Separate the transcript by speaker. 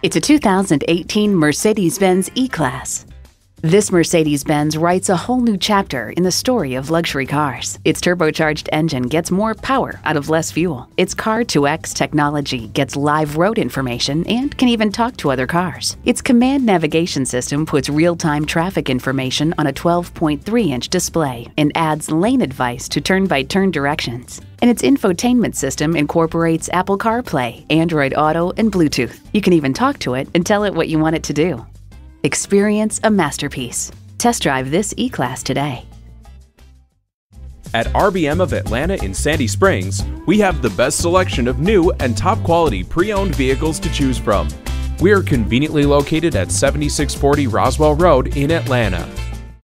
Speaker 1: It's a 2018 Mercedes-Benz E-Class. This Mercedes-Benz writes a whole new chapter in the story of luxury cars. Its turbocharged engine gets more power out of less fuel. Its Car2X technology gets live road information and can even talk to other cars. Its command navigation system puts real-time traffic information on a 12.3-inch display and adds lane advice to turn-by-turn directions. And its infotainment system incorporates Apple CarPlay, Android Auto, and Bluetooth. You can even talk to it and tell it what you want it to do. Experience a masterpiece. Test drive this E Class today.
Speaker 2: At RBM of Atlanta in Sandy Springs, we have the best selection of new and top quality pre owned vehicles to choose from. We are conveniently located at 7640 Roswell Road in Atlanta.